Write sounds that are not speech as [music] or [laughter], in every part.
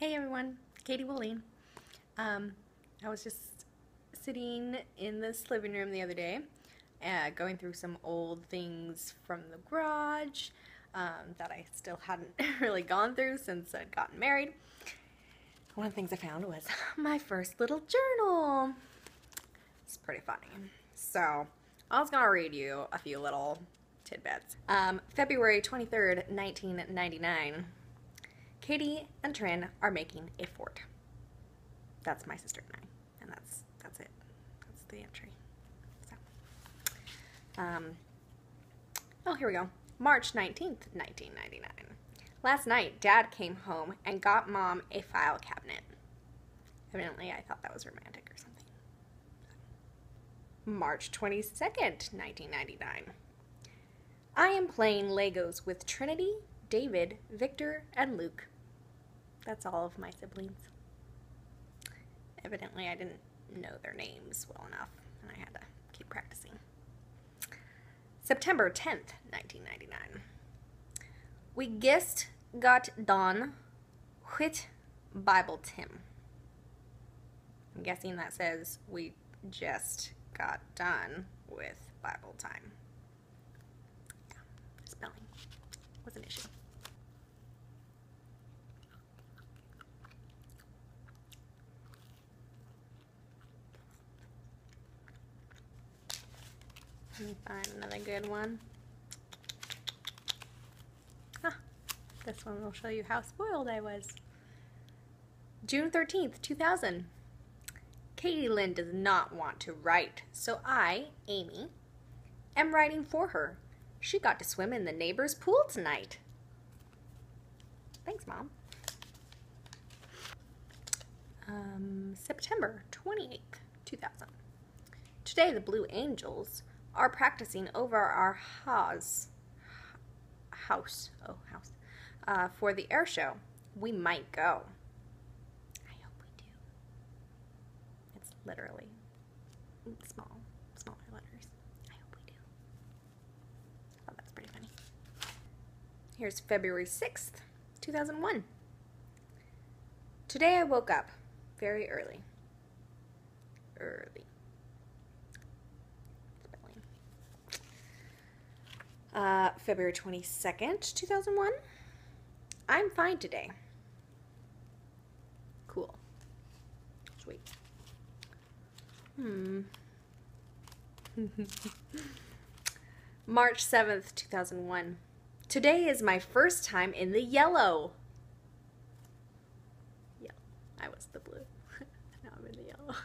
Hey everyone, Katie Willeen. Um, I was just sitting in this living room the other day, uh, going through some old things from the garage um, that I still hadn't [laughs] really gone through since I'd gotten married. One of the things I found was [laughs] my first little journal. It's pretty funny. So, I was gonna read you a few little tidbits. Um, February 23rd, 1999. Katie and Trin are making a fort. That's my sister and I, and that's that's it. That's the entry. So, um, oh, here we go. March 19th, 1999. Last night, Dad came home and got Mom a file cabinet. Evidently, I thought that was romantic or something. March 22nd, 1999. I am playing Legos with Trinity, David, Victor, and Luke. That's all of my siblings. Evidently, I didn't know their names well enough, and I had to keep practicing. September 10th, 1999. We just got done with Bible Tim. I'm guessing that says we just got done with Bible time. Yeah, spelling was an issue. Let me find another good one. Ah, this one will show you how spoiled I was. June 13th, 2000. Katie Lynn does not want to write, so I, Amy, am writing for her. She got to swim in the neighbor's pool tonight. Thanks, Mom. Um, September 28th, 2000. Today, the Blue Angels are practicing over our house, house, oh, house, uh, for the air show. We might go. I hope we do. It's literally small, smaller letters. I hope we do. Oh, that's pretty funny. Here's February 6th, 2001. Today I woke up very early. Early. Uh, February 22nd, 2001. I'm fine today. Cool. Sweet. Hmm. [laughs] March 7th, 2001. Today is my first time in the yellow. Yeah, I was the blue. [laughs] now I'm in the yellow.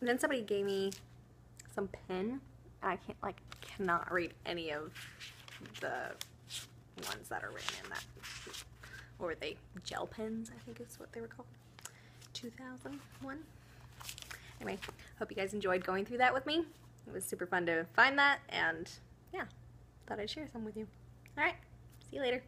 And then somebody gave me some pen. And I can't like cannot read any of the ones that are written in that. Or they gel pens, I think is what they were called. 2001. Anyway, hope you guys enjoyed going through that with me. It was super fun to find that and yeah, thought I'd share some with you. Alright, see you later.